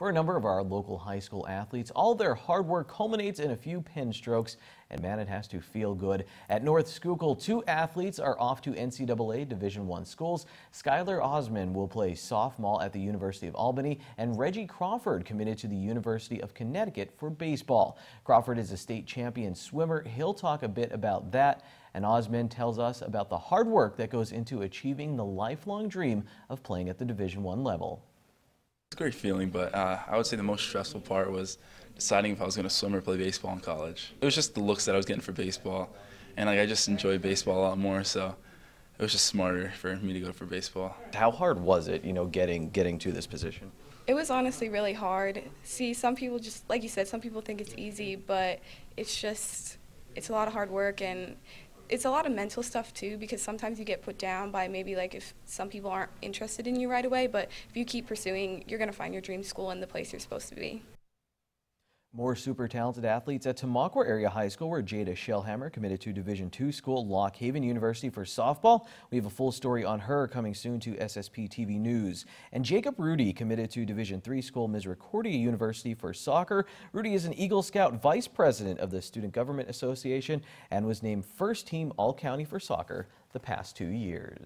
For a number of our local high school athletes, all their hard work culminates in a few pin strokes, and man, it has to feel good. At North Schuylkill, two athletes are off to NCAA Division I schools. Skylar Osman will play sophomore at the University of Albany, and Reggie Crawford committed to the University of Connecticut for baseball. Crawford is a state champion swimmer. He'll talk a bit about that. And Osman tells us about the hard work that goes into achieving the lifelong dream of playing at the Division I level. It's a great feeling, but uh, I would say the most stressful part was deciding if I was going to swim or play baseball in college. It was just the looks that I was getting for baseball, and like I just enjoy baseball a lot more, so it was just smarter for me to go for baseball. How hard was it, you know, getting getting to this position? It was honestly really hard. See, some people just like you said, some people think it's easy, but it's just it's a lot of hard work and it's a lot of mental stuff too because sometimes you get put down by maybe like if some people aren't interested in you right away but if you keep pursuing you're going to find your dream school and the place you're supposed to be more super talented athletes at Tamaqua Area High School where Jada Shellhammer committed to Division II school Lock Haven University for softball. We have a full story on her coming soon to SSP TV News. And Jacob Rudy committed to Division III school Misericordia University for soccer. Rudy is an Eagle Scout Vice President of the Student Government Association and was named first team All-County for soccer the past two years.